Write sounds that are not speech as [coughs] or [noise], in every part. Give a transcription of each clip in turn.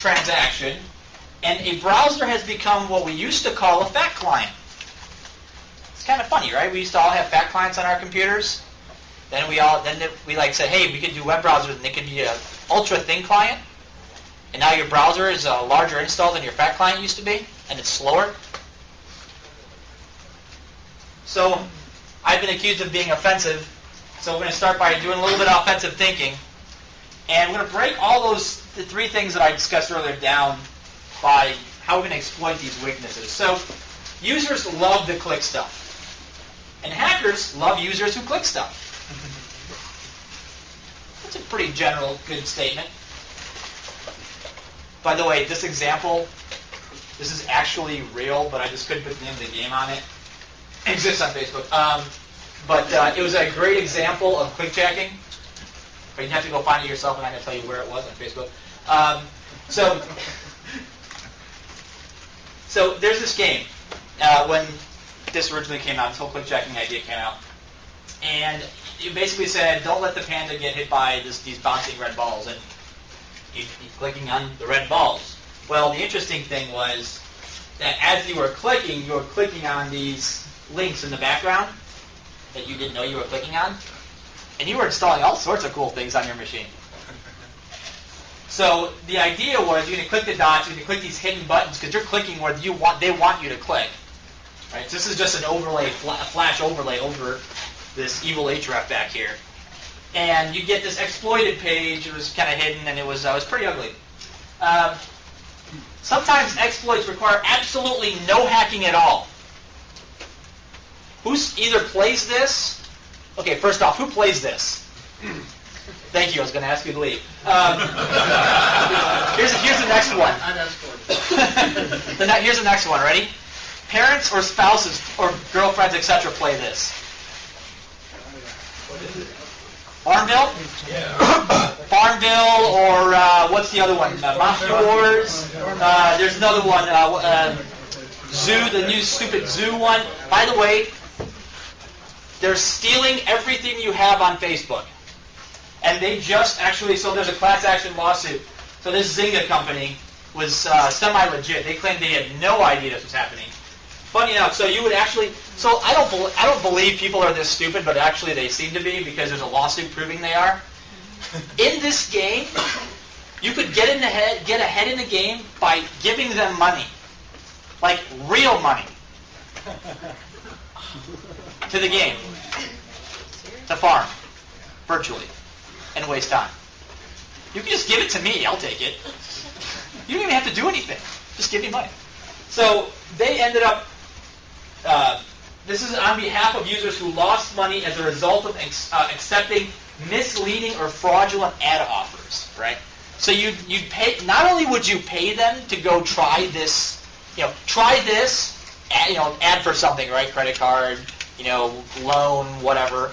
transaction, and a browser has become what we used to call a fat client. It's kind of funny, right? We used to all have fat clients on our computers. Then we all then we like said, hey, we could do web browsers, and they could be a ultra thin client. And now your browser is a larger install than your fat client used to be, and it's slower. So I've been accused of being offensive. So we're going to start by doing a little bit of offensive thinking. And we're going to break all those the three things that I discussed earlier down by how we're going to exploit these weaknesses. So users love to click stuff. And hackers love users who click stuff. [laughs] That's a pretty general, good statement. By the way, this example, this is actually real, but I just couldn't put the name of the game on it. It exists on Facebook. Um, but uh, it was a great example of clickjacking. But you have to go find it yourself, and I'm going to tell you where it was on Facebook. Um, so, so there's this game. Uh, when this originally came out, this whole clickjacking idea came out, and it basically said, don't let the panda get hit by this, these bouncing red balls, and you keep clicking on the red balls. Well, the interesting thing was that as you were clicking, you were clicking on these links in the background that you didn't know you were clicking on, and you were installing all sorts of cool things on your machine. So the idea was you're going to click the dots, you're going to click these hidden buttons because you're clicking where you want they want you to click. Right? So this is just an overlay, a flash overlay over this evil href back here. And you get this exploited page. It was kind of hidden, and it was uh, it was pretty ugly. Um, sometimes exploits require absolutely no hacking at all. Who either plays this? Okay, first off, who plays this? [clears throat] Thank you. I was going to ask you to leave. Um, [laughs] here's, here's the next one. [laughs] the ne- here's the next one. Ready? Parents or spouses or girlfriends, etc., play this. Farmville? Yeah. [coughs] Farmville or uh, what's the other one? Uh, Mafia Wars. Uh, there's another one. Uh, uh, Zoo, the new stupid Zoo one. By the way, they're stealing everything you have on Facebook. And they just actually, so there's a class action lawsuit. So this Zynga company was uh, semi-legit. They claimed they had no idea this was happening. Funny enough, so you would actually, so I don't, I don't believe people are this stupid, but actually they seem to be because there's a lawsuit proving they are. In this game, you could get in the head, get ahead in the game by giving them money, like real money, [laughs] to the game, to farm, virtually and waste time. You can just give it to me. I'll take it. You don't even have to do anything. Just give me money. So they ended up, uh, this is on behalf of users who lost money as a result of ex- uh, accepting misleading or fraudulent ad offers, right? So you'd, you'd pay, not only would you pay them to go try this, you know, try this, ad, you know, ad for something, right? Credit card, you know, loan, whatever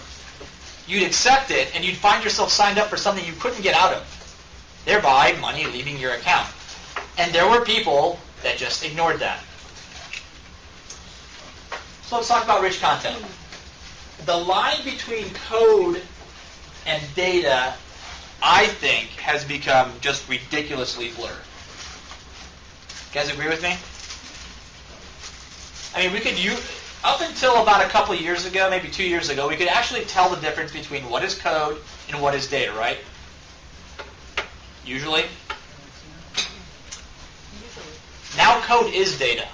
you'd accept it and you'd find yourself signed up for something you couldn't get out of, thereby money leaving your account. And there were people that just ignored that. So let's talk about rich content. The line between code and data, I think, has become just ridiculously blurred. You guys agree with me? I mean, we could use up until about a couple years ago, maybe two years ago, we could actually tell the difference between what is code and what is data, right? Usually. Now code is data.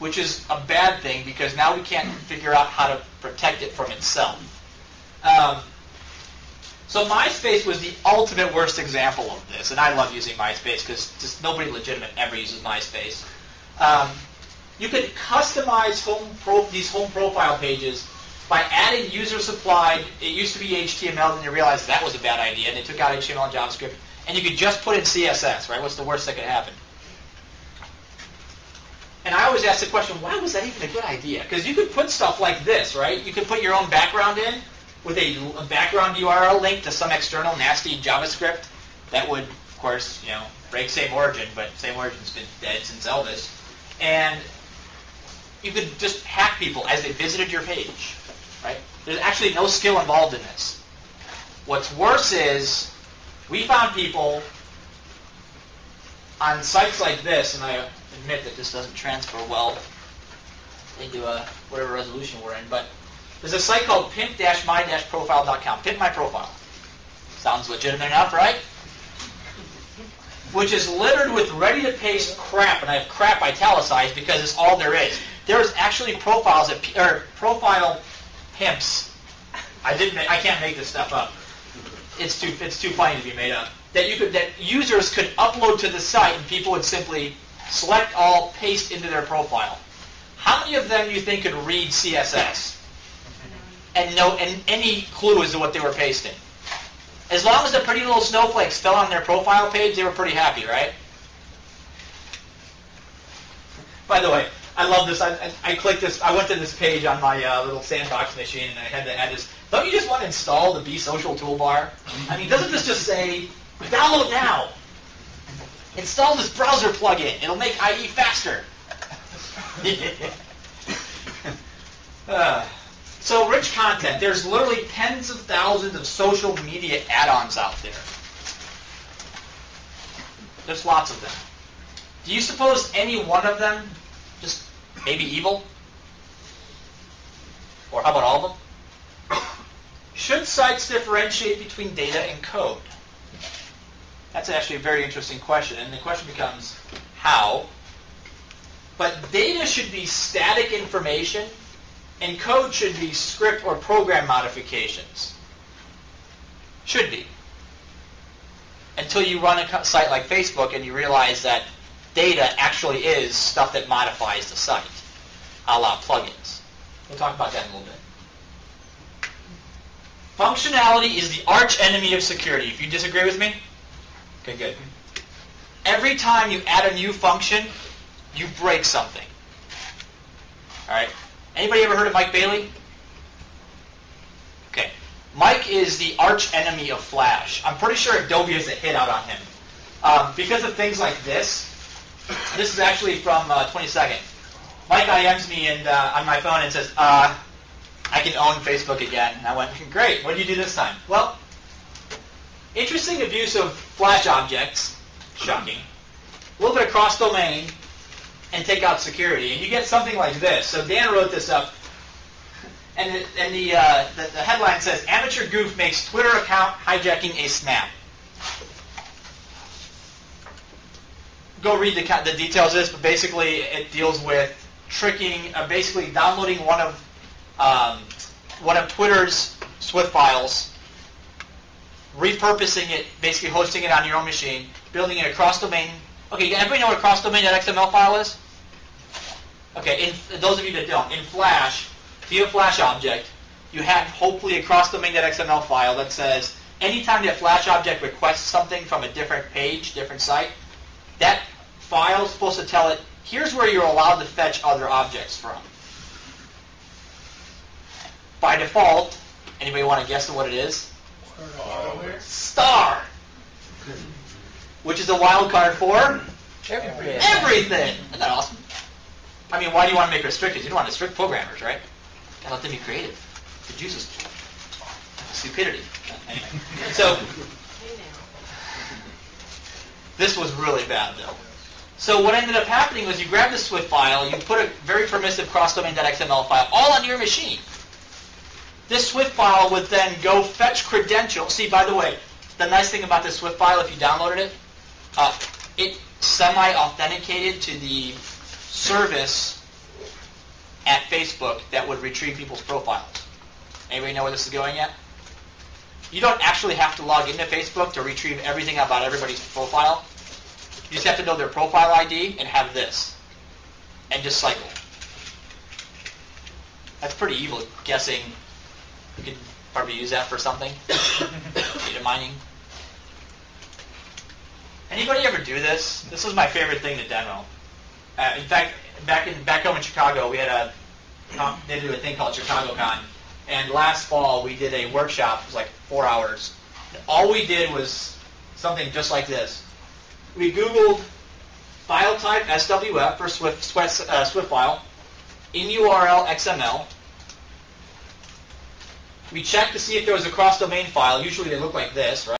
Which is a bad thing because now we can't figure out how to protect it from itself. Um, so MySpace was the ultimate worst example of this, and I love using MySpace because just nobody legitimate ever uses MySpace. Um, you could customize home these home profile pages by adding user supplied. It used to be HTML, then you realized that was a bad idea, and they took out HTML and JavaScript, and you could just put in CSS. Right? What's the worst that could happen? And I always ask the question, why was that even a good idea? Because you could put stuff like this, right? You could put your own background in with a, a background URL link to some external nasty JavaScript that would, of course, you know, break same origin, but same origin's been dead since Elvis and you could just hack people as they visited your page, right? There's actually no skill involved in this. What's worse is We found people on sites like this, and I admit that this doesn't transfer well into a, whatever resolution we're in, but there's a site called pimp-my-profile.com, pimp my profile. Sounds legitimate enough, right? Which is littered with ready-to-paste crap, and I have crap italicized because it's all there is. There's actually profiles that, or er, profile pimps. I didn't. I can't make this stuff up. It's too. It's too funny to be made up. That you could. That users could upload to the site, and people would simply select all, paste into their profile. How many of them do you think could read CSS and know and any clue as to what they were pasting? As long as the pretty little snowflakes fell on their profile page, they were pretty happy, right? By the way, I love this. I, I, I clicked this. I went to this page on my uh, little sandbox machine, and I had to add this. Don't you just want to install the Be Social toolbar? I mean, doesn't this just say download now? Install this browser plugin. It'll make IE faster. [laughs] uh, so rich content. There's literally tens of thousands of social media add-ons out there. There's lots of them. Do you suppose any one of them just maybe evil? Or how about all of them? Should sites differentiate between data and code? That's actually a very interesting question. And the question becomes, how? But data should be static information, and code should be script or program modifications. Should be. Until you run a site like Facebook and you realize that data actually is stuff that modifies the site, a la plugins. We'll talk about that in a little bit. Functionality is the arch enemy of security. If you disagree with me, okay, good. Every time you add a new function, you break something. All right. Anybody ever heard of Mike Bailey? Okay. Mike is the arch enemy of Flash. I'm pretty sure Adobe has a hit out on him. Um, because of things like this, this is actually from uh, 22nd. Mike IMs me and, uh, on my phone and says, uh, I can own Facebook again. And I went, great, what did you do this time? Well, interesting abuse of Flash objects, shocking. A little bit of cross-domain, and take out security. And you get something like this. So Dan wrote this up. And, the, and the, uh, the, the headline says, Amateur Goof makes Twitter account hijacking a snap. Go read the, the details of this, but basically it deals with tricking, uh, basically downloading one of um, one of Twitter's Swift files, repurposing it, basically hosting it on your own machine, building it across domain. Okay, everybody know what a cross domain.xml file is? Okay, in, those of you that don't, in Flash, if you have a Flash object, you have hopefully a cross domain.xml file that says anytime that Flash object requests something from a different page, different site, that file is supposed to tell it, here's where you're allowed to fetch other objects from. By default, anybody want to guess what it is? Star. Which is a wildcard for? Everything. Everything. Isn't that awesome? I mean, why do you want to make restricted? You don't want to restrict programmers, right? Let them be creative. The juices. Stupidity. Anyway. So, this was really bad, though. So what ended up happening was you grab the Swift file, you put a very permissive cross-domain.xml file all on your machine. This Swift file would then go fetch credentials. See, by the way, the nice thing about this Swift file, if you downloaded it, uh, it semi-authenticated to the service at Facebook that would retrieve people's profiles. Anybody know where this is going yet? You don't actually have to log into Facebook to retrieve everything about everybody's profile. You just have to know their profile ID and have this. And just cycle. That's pretty evil, guessing you could probably use that for something. [coughs] Data mining. Anybody ever do this? This is my favorite thing to demo. Uh, in fact, back in back home in Chicago, we had a they do a thing called ChicagoCon, and last fall we did a workshop. It was like four hours. All we did was something just like this. We Googled file type SWF for Swift Swift, uh, Swift file, in URL XML. We checked to see if there was a cross-domain file. Usually they look like this, right?